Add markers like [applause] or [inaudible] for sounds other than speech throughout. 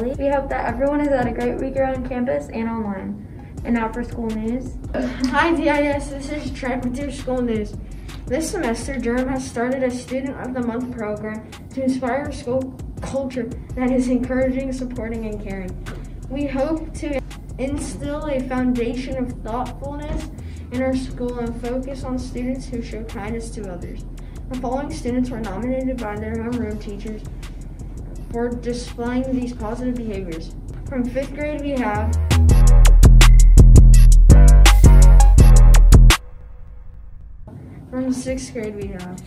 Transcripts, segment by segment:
We hope that everyone has had a great week around campus and online. And now for school news. [laughs] Hi DIS, this is Trent with your school news. This semester, Durham has started a Student of the Month program to inspire school culture that is encouraging, supporting, and caring. We hope to instill a foundation of thoughtfulness in our school and focus on students who show kindness to others. The following students were nominated by their homeroom teachers for displaying these positive behaviors. From fifth grade, we have From sixth grade, we have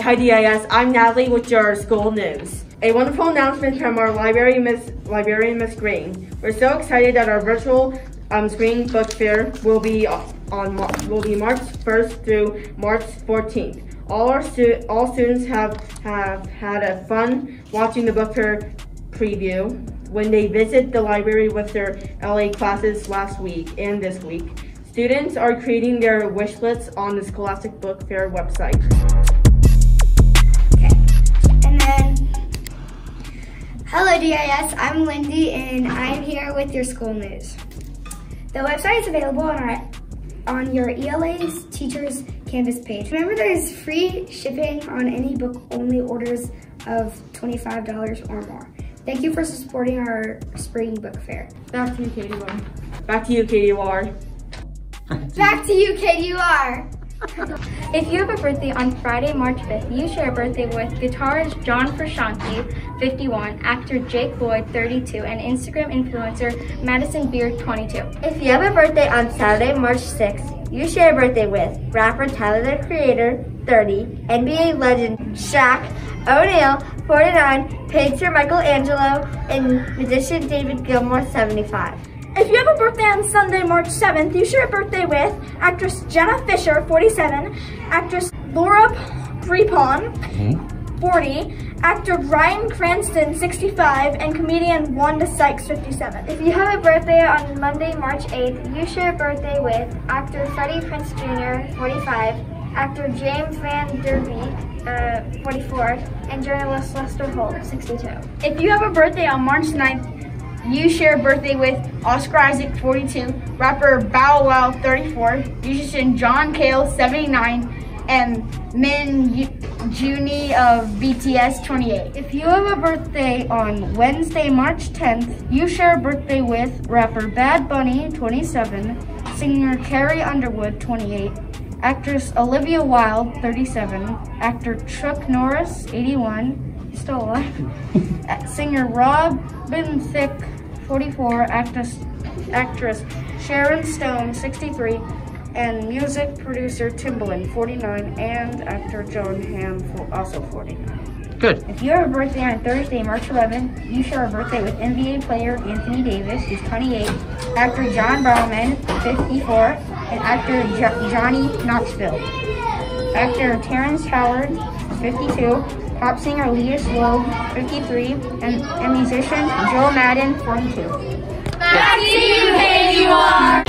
Hi DIS, I'm Natalie with your school news. A wonderful announcement from our library Miss librarian Miss Green. We're so excited that our virtual um, screen book fair will be on will be March 1st through March 14th. All our stu all students have have had a fun watching the book fair preview when they visit the library with their LA classes last week and this week. Students are creating their wish lists on the Scholastic Book Fair website. And then, hello DIS, I'm Lindy and I'm here with your school news. The website is available on our on your ELA's Teachers Canvas page. Remember there's free shipping on any book only orders of $25 or more. Thank you for supporting our spring book fair. Back to you, Katie Ward. Back to you, Katie Ward. Back to you, KDUR. If you have a birthday on Friday, March 5th, you share a birthday with guitarist John Frusciante, 51, actor Jake Lloyd, 32, and Instagram influencer Madison Beer, 22. If you have a birthday on Saturday, March 6th, you share a birthday with rapper Tyler the Creator, 30, NBA legend Shaq O'Neal, 49, painter Michelangelo, and musician David Gilmour, 75. If you have a birthday on Sunday, March 7th, you share a birthday with actress Jenna Fischer, 47, actress Laura Prepon, 40, actor Bryan Cranston, 65, and comedian Wanda Sykes, 57. If you have a birthday on Monday, March 8th, you share a birthday with actor Freddie Prinze Jr., 45, actor James Van Der Beek, uh, 44, and journalist Lester Holt, 62. If you have a birthday on March 9th, you share birthday with Oscar Isaac, 42, rapper Bow Wow, 34, musician John Cale, 79, and Min Yoongi of BTS, 28. If you have a birthday on Wednesday, March 10th, you share birthday with rapper Bad Bunny, 27, singer Carrie Underwood, 28, actress Olivia Wilde, 37, actor Chuck Norris, 81, still alive, uh, singer Robin Thicke, 44, actress, actress Sharon Stone, 63, and music producer Timbaland, 49, and actor Jon Hamm, also 49. Good. If you have a birthday on Thursday, March 11th, you share a birthday with NBA player Anthony Davis, who's 28, actor John Barrowman, 54, and actor jo Johnny Knoxville. Actor Terrence Howard, 52, pop singer Lisa Loeb, 53, and, and musician Joe Madden, 42. Back to you,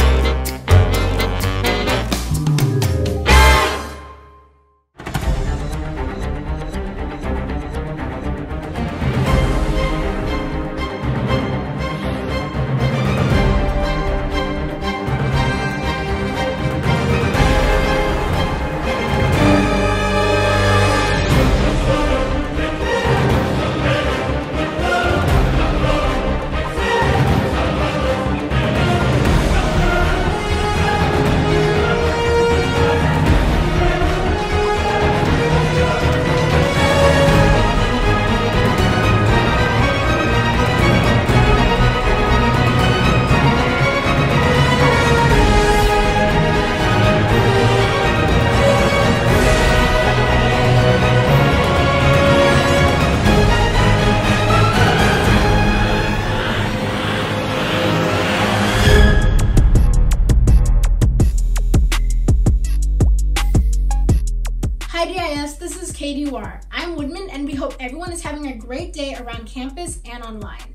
KDUR. I'm Woodman, and we hope everyone is having a great day around campus and online.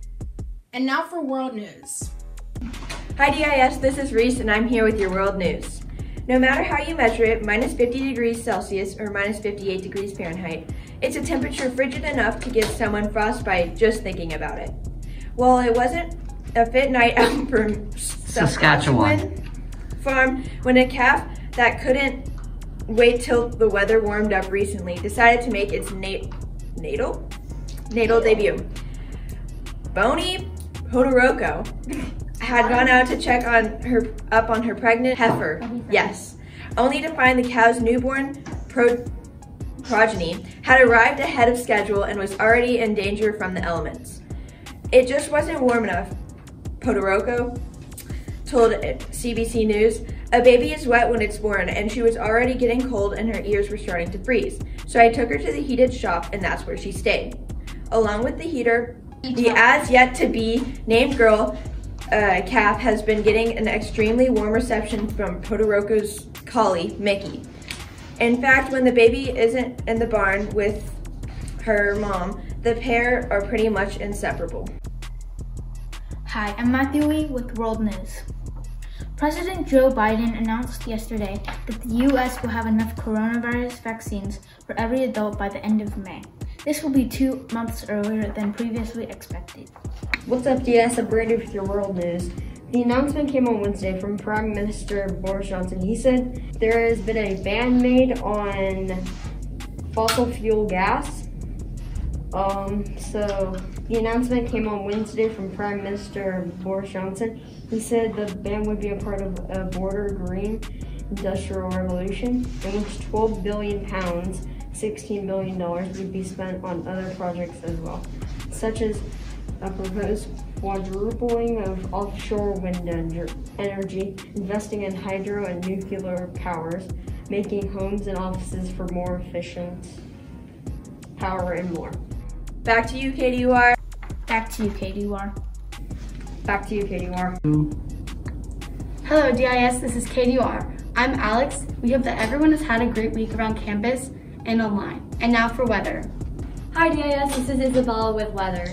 And now for world news. Hi DIS, this is Reese and I'm here with your world news. No matter how you measure it, minus 50 degrees Celsius or minus 58 degrees Fahrenheit, it's a temperature frigid enough to give someone frostbite just thinking about it. Well, it wasn't a fit night out [laughs] for Saskatchewan farm when a calf that couldn't wait till the weather warmed up recently decided to make its nat natal natal debut. Bonnie Podoroko had gone out to check on her up on her pregnant heifer. Oh, yes, only to find the cow's newborn pro progeny had arrived ahead of schedule and was already in danger from the elements. It just wasn't warm enough. Podoroko told CBC News, a baby is wet when it's born and she was already getting cold and her ears were starting to freeze. So I took her to the heated shop and that's where she stayed. Along with the heater, the as yet to be named girl uh, calf has been getting an extremely warm reception from Podoroko's collie, Mickey. In fact, when the baby isn't in the barn with her mom, the pair are pretty much inseparable. Hi, I'm Matthew Lee with World News. President Joe Biden announced yesterday that the U.S. will have enough coronavirus vaccines for every adult by the end of May. This will be two months earlier than previously expected. What's up, DS? I'm Brady with your World News. The announcement came on Wednesday from Prime Minister Boris Johnson. He said there has been a ban made on fossil fuel gas. Um, so the announcement came on Wednesday from Prime Minister Boris Johnson. He said the ban would be a part of a border green industrial revolution in which 12 billion pounds, 16 billion dollars would be spent on other projects as well, such as a proposed quadrupling of offshore wind energy, investing in hydro and nuclear powers, making homes and offices for more efficient power and more. Back to you, KDUR. Back to you, KDUR. Back to you, KDUR. Hello, DIS. This is KDUR. I'm Alex. We hope that everyone has had a great week around campus and online. And now for weather. Hi, DIS. This is Isabella with weather.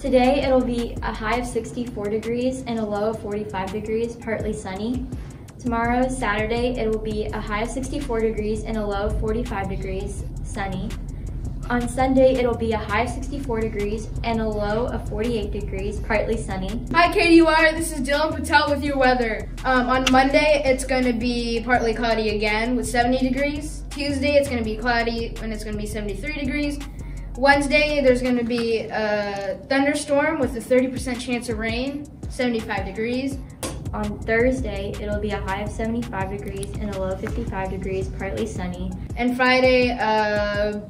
Today it'll be a high of 64 degrees and a low of 45 degrees, partly sunny. Tomorrow, Saturday, it will be a high of 64 degrees and a low of 45 degrees, sunny. On Sunday, it'll be a high of 64 degrees and a low of 48 degrees, partly sunny. Hi KDUR, this is Dylan Patel with your weather. Um, on Monday, it's going to be partly cloudy again with 70 degrees. Tuesday, it's going to be cloudy and it's going to be 73 degrees. Wednesday, there's going to be a thunderstorm with a 30% chance of rain, 75 degrees. On Thursday, it'll be a high of 75 degrees and a low of 55 degrees, partly sunny. And Friday, uh,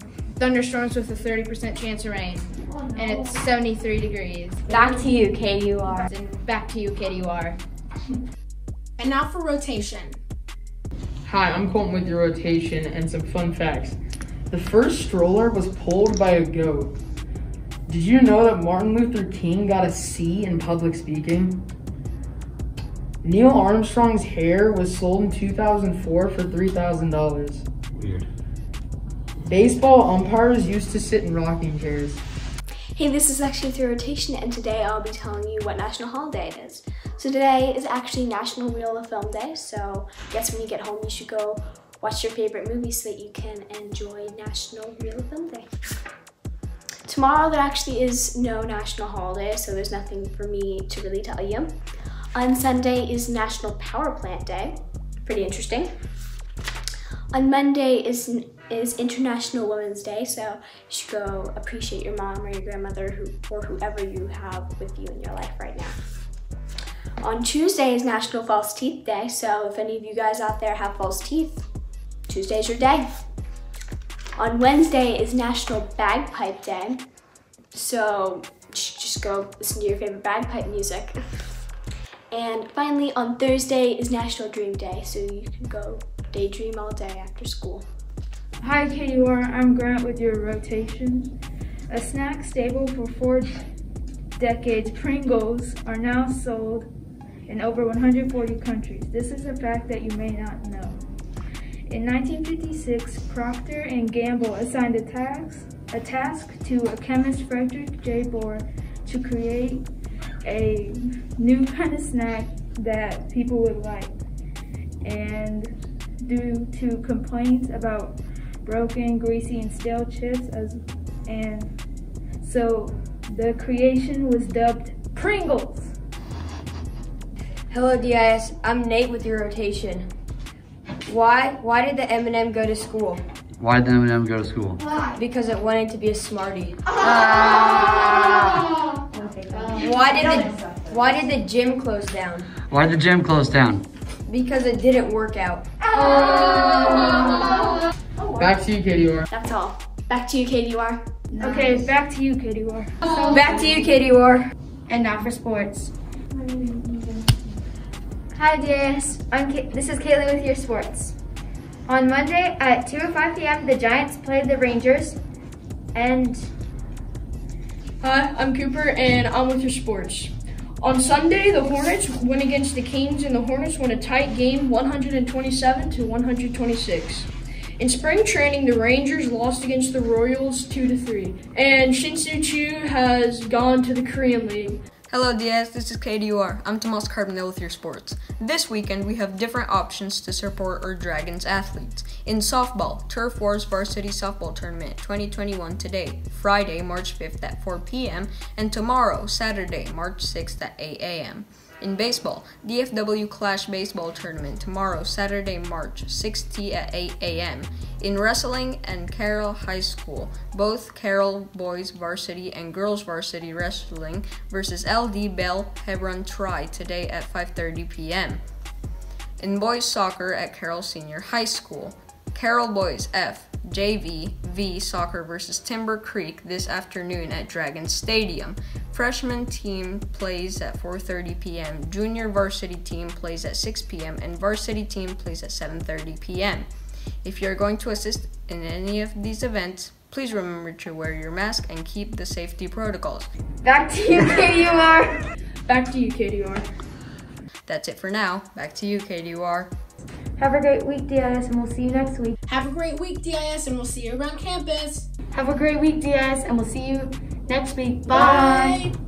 thunderstorms with a 30% chance of rain. Oh, no. And it's 73 degrees. Back to you, KDUR. And back to you, KDUR. [laughs] and now for rotation. Hi, I'm Colton with your rotation and some fun facts. The first stroller was pulled by a goat. Did you know that Martin Luther King got a C in public speaking? Neil Armstrong's hair was sold in 2004 for $3,000. Weird. Baseball umpires used to sit in rocking chairs. Hey, this is actually through rotation, and today I'll be telling you what national holiday it is. So today is actually National Reel of Film Day, so I guess when you get home you should go watch your favorite movie so that you can enjoy National Reel of Film Day. Tomorrow there actually is no national holiday, so there's nothing for me to really tell you. On Sunday is National Power Plant Day, pretty interesting. On Monday is is International Women's Day, so you should go appreciate your mom or your grandmother who, or whoever you have with you in your life right now. On Tuesday is National False Teeth Day, so if any of you guys out there have false teeth, Tuesday's your day. On Wednesday is National Bagpipe Day. So just go listen to your favorite bagpipe music. And finally, on Thursday is National Dream Day. So you can go daydream all day after school. Hi KUR, I'm Grant with your rotation. A snack staple for four decades, Pringles are now sold in over 140 countries. This is a fact that you may not know. In 1956, Procter & Gamble assigned a task, a task to a chemist, Frederick J. Baur, to create a new [laughs] kind of snack that people would like. And due to complaints about broken, greasy, and stale chips as and so the creation was dubbed Pringles. Hello DIS, I'm Nate with your rotation. Why why did the M&M go to school? Why did the M&M go to school? Because it wanted to be a smartie. Ah. Why did the why did the gym close down? Why did the gym close down? Because it didn't work out. Back to you, KDR. That's all. Back to you, KDR. Okay, back to you, Katie War. Back to you, Katie War. And now for sports. Hi, DAS. I'm Ka- this is Kaylee with your sports. On Monday at 2:05 p.m., the Giants played the Rangers, and Hi, I'm Cooper, and I'm with your sports. On Sunday, the Hornets went against the Canes, and the Hornets won a tight game, 127 to 126. In spring training, the Rangers lost against the Royals 2 to 3, and Shin-Soo Choo has gone to the Korean League. Hello DS, this is KDUR. I'm Tomas Carbonell with your sports. This weekend we have different options to support our Dragons athletes. In softball, Turf Wars Varsity Softball Tournament 2021 today, Friday, March 5th at 4 p.m., and tomorrow, Saturday, March 6th at 8 a.m. In baseball, DFW Clash Baseball Tournament tomorrow, Saturday, March 6th at 8 a.m. In wrestling and Carroll High School, both Carroll Boys Varsity and Girls Varsity Wrestling versus LD Bell Hebron Tri today at 5:30 p.m. In boys soccer at Carroll Senior High School, Carroll Boys F JV V soccer versus Timber Creek this afternoon at Dragon Stadium. Freshman team plays at 4:30 p.m. Junior varsity team plays at 6 p.m. and varsity team plays at 7:30 p.m. If you're going to assist in any of these events, please remember to wear your mask and keep the safety protocols. back to you, KUR. Back to you, KDR. That's it for now. Back to you, KDUR. Have a great week, DIS, and we'll see you next week. Have a great week, DIS, and we'll see you around campus. Have a great week, DIS, and we'll see you next week. Bye. Bye.